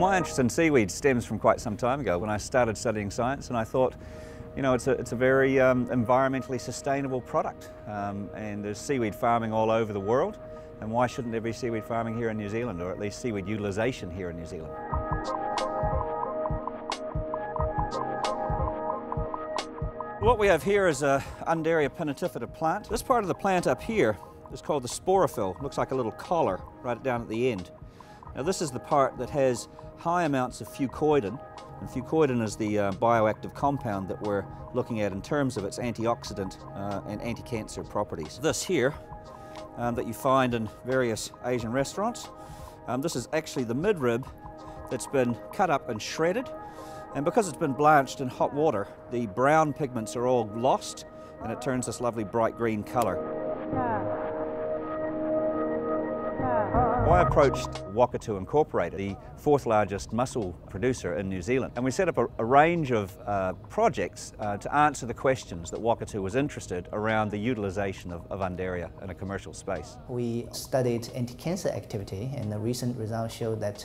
My interest in seaweed stems from quite some time ago when I started studying science and I thought, you know, it's a, it's a very um, environmentally sustainable product um, and there's seaweed farming all over the world and why shouldn't there be seaweed farming here in New Zealand or at least seaweed utilisation here in New Zealand? What we have here is a Undaria pinnatifida plant. This part of the plant up here is called the sporophyll. Looks like a little collar right down at the end. Now this is the part that has high amounts of fucoidan, and fucoidan is the uh, bioactive compound that we're looking at in terms of its antioxidant uh, and anti-cancer properties. This here, um, that you find in various Asian restaurants, um, this is actually the midrib that's been cut up and shredded, and because it's been blanched in hot water, the brown pigments are all lost, and it turns this lovely bright green colour. I approached Wakatu Incorporated, the fourth largest mussel producer in New Zealand, and we set up a, a range of uh, projects uh, to answer the questions that Wakatu was interested around the utilisation of, of Undaria in a commercial space. We studied anti-cancer activity and the recent results show that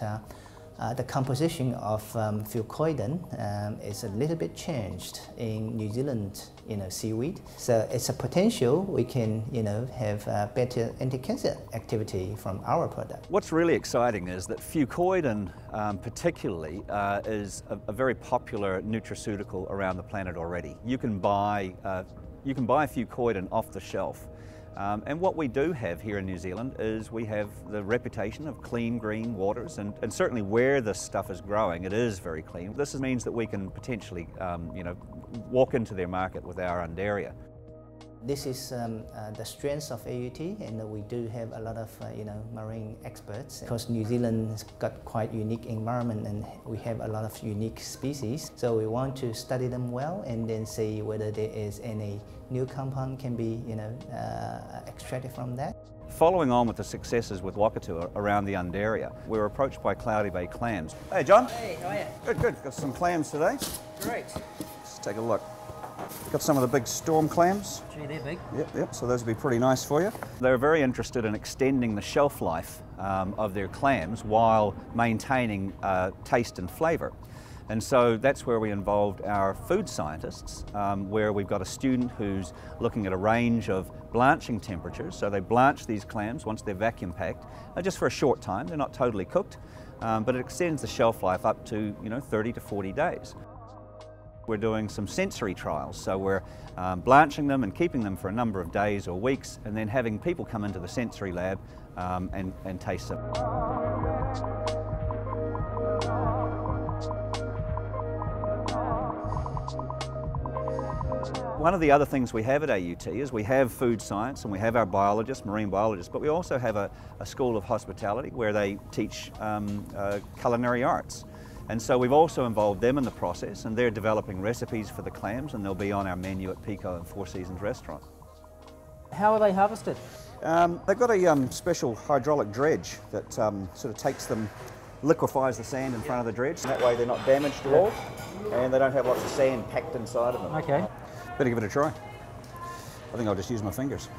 uh, the composition of um, fucoidan um, is a little bit changed in New Zealand, you know, seaweed. So it's a potential we can, you know, have uh, better anti-cancer activity from our product. What's really exciting is that fucoidan, um, particularly, uh, is a, a, very popular nutraceutical around the planet already. You can buy, uh, you can buy fucoidan off the shelf. Um, and what we do have here in New Zealand is we have the reputation of clean green waters and, and certainly where this stuff is growing it is very clean. This means that we can potentially um, you know, walk into their market with our Undaria. This is um, uh, the strength of AUT and we do have a lot of uh, you know marine experts because New Zealand has got quite unique environment and we have a lot of unique species so we want to study them well and then see whether there is any new compound can be you know uh, extracted from that. Following on with the successes with Wakatu around the Undaria, we were approached by Cloudy Bay Clams. Hey John. Hey, how are you? Good, good. Got some clams today. Great. Let's take a look. Got some of the big storm clams. Gee, they're big. Yep, yep, so those would be pretty nice for you. They're very interested in extending the shelf life um, of their clams while maintaining uh, taste and flavour. And so that's where we involved our food scientists, um, where we've got a student who's looking at a range of blanching temperatures. So they blanch these clams once they're vacuum packed, uh, just for a short time. They're not totally cooked, um, but it extends the shelf life up to you know 30 to 40 days. We're doing some sensory trials, so we're um, blanching them and keeping them for a number of days or weeks and then having people come into the sensory lab um, and, and taste them. One of the other things we have at AUT is we have food science and we have our biologists, marine biologists, but we also have a, a school of hospitality where they teach um, uh, culinary arts. And so we've also involved them in the process and they're developing recipes for the clams and they'll be on our menu at Pico and Four Seasons restaurant. How are they harvested? Um, they've got a um, special hydraulic dredge that um, sort of takes them, liquefies the sand in front of the dredge. And that way they're not damaged at all and they don't have lots of sand packed inside of them. Okay. Better give it a try. I think I'll just use my fingers.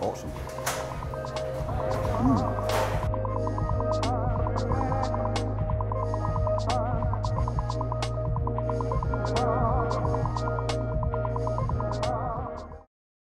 Awesome. Mm.